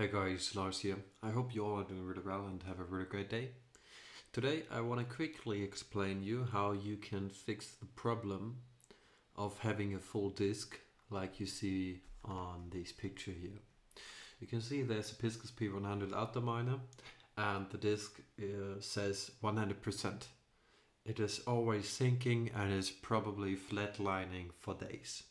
Hey guys, Lars here. I hope you all are doing really well and have a really great day. Today I want to quickly explain you how you can fix the problem of having a full disk like you see on this picture here. You can see there's a Pisces P100 Outdoor Miner and the disk uh, says 100%. It is always syncing and is probably flatlining for days.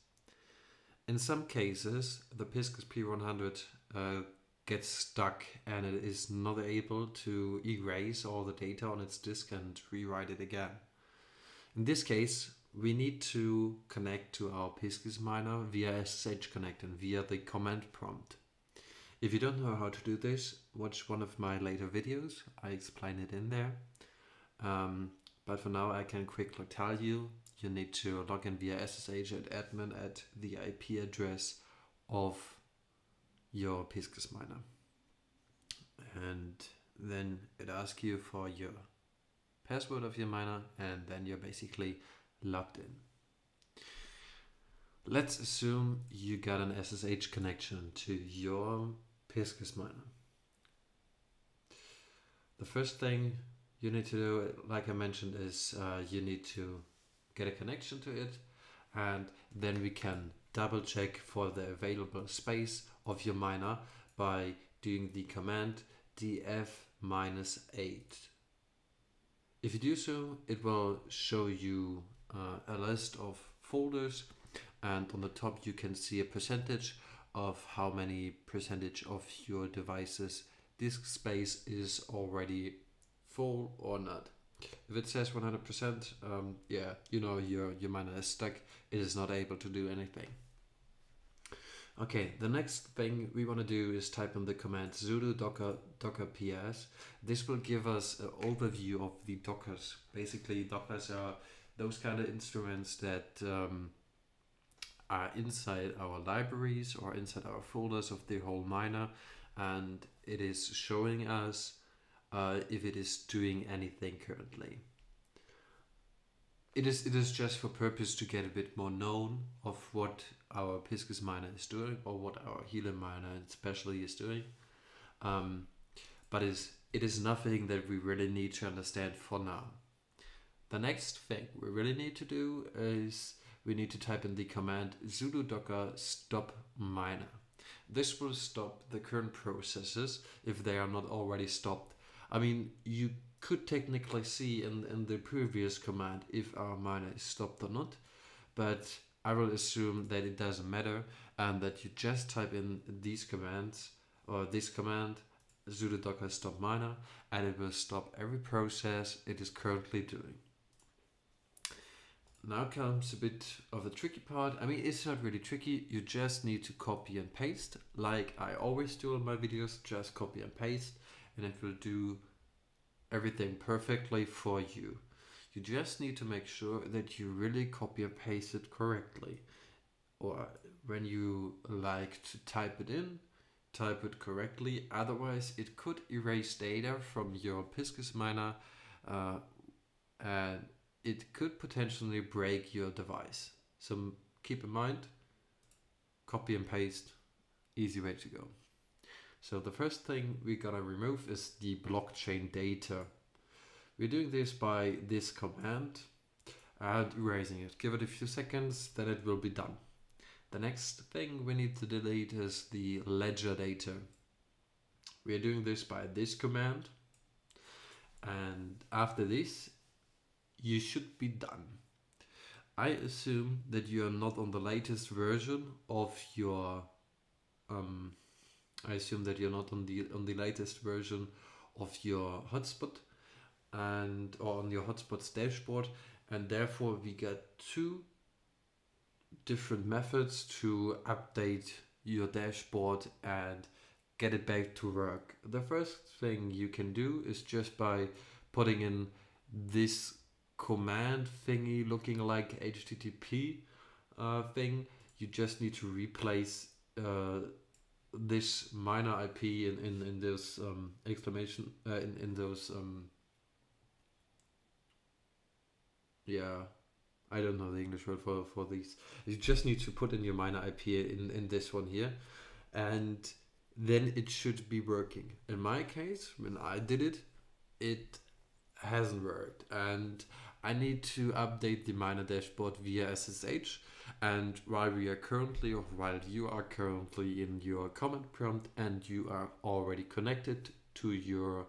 In some cases, the Pisces P100 uh, gets stuck and it is not able to erase all the data on its disk and rewrite it again. In this case, we need to connect to our Pisces miner via SSH connect and via the command prompt. If you don't know how to do this, watch one of my later videos. I explain it in there. Um, but for now, I can quickly tell you, you need to log in via SSH at admin at the IP address of your Pisces miner. And then it asks you for your password of your miner and then you're basically logged in. Let's assume you got an SSH connection to your Pisces miner. The first thing you need to do, like I mentioned, is uh, you need to get a connection to it and then we can double check for the available space of your miner by doing the command df minus h. If you do so, it will show you uh, a list of folders and on the top you can see a percentage of how many percentage of your device's disk space is already full or not. If it says 100%, um, yeah, you know your, your miner is stuck, it is not able to do anything. Okay, the next thing we want to do is type in the command sudo docker docker ps. This will give us an overview of the dockers. Basically, dockers are those kind of instruments that um, are inside our libraries or inside our folders of the whole miner, and it is showing us uh, if it is doing anything currently. It is it is just for purpose to get a bit more known of what our Pisces miner is doing or what our Helium miner especially is doing. Um, but is it is nothing that we really need to understand for now. The next thing we really need to do is we need to type in the command sudo docker stop miner. This will stop the current processes if they are not already stopped. I mean, you could technically see in, in the previous command if our miner is stopped or not, but I will assume that it doesn't matter and that you just type in these commands or this command sudo docker stop miner and it will stop every process it is currently doing. Now comes a bit of the tricky part. I mean, it's not really tricky. You just need to copy and paste like I always do in my videos. Just copy and paste and it will do everything perfectly for you. You just need to make sure that you really copy and paste it correctly. Or when you like to type it in, type it correctly. Otherwise, it could erase data from your Pisces miner uh, and it could potentially break your device. So keep in mind, copy and paste, easy way to go. So the first thing we're gonna remove is the blockchain data. We're doing this by this command and erasing it. Give it a few seconds, then it will be done. The next thing we need to delete is the ledger data. We are doing this by this command. And after this, you should be done. I assume that you are not on the latest version of your um, I assume that you're not on the on the latest version of your hotspot and or on your hotspot's dashboard and therefore we get two different methods to update your dashboard and get it back to work. The first thing you can do is just by putting in this command thingy looking like HTTP uh, thing. You just need to replace uh, this miner IP in in in those um, exclamation uh, in in those um, yeah I don't know the English word for for these. You just need to put in your miner IP in in this one here, and then it should be working. In my case, when I did it, it hasn't worked and I need to update the miner dashboard via SSH and while we are currently or while you are currently in your command prompt and you are already connected to your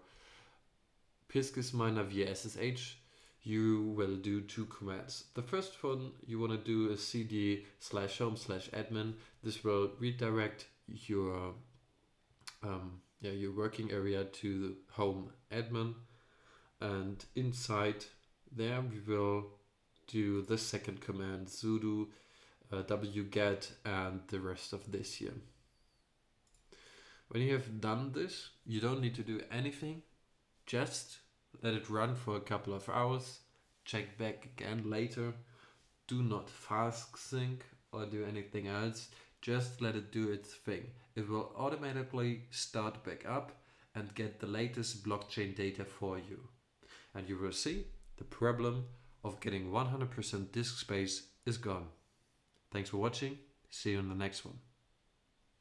Pisces miner via SSH you will do two commands. The first one you want to do is cd slash home slash admin. This will redirect your um, yeah your working area to the home admin and inside there we will do the second command sudo uh, wget and the rest of this here. When you have done this, you don't need to do anything, just let it run for a couple of hours, check back again later, do not fast sync or do anything else, just let it do its thing. It will automatically start back up and get the latest blockchain data for you. And you will see the problem of getting 100% disk space is gone. Thanks for watching. See you in the next one.